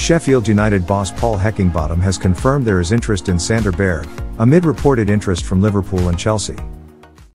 Sheffield United boss Paul Heckingbottom has confirmed there is interest in Sander Berge, amid reported interest from Liverpool and Chelsea.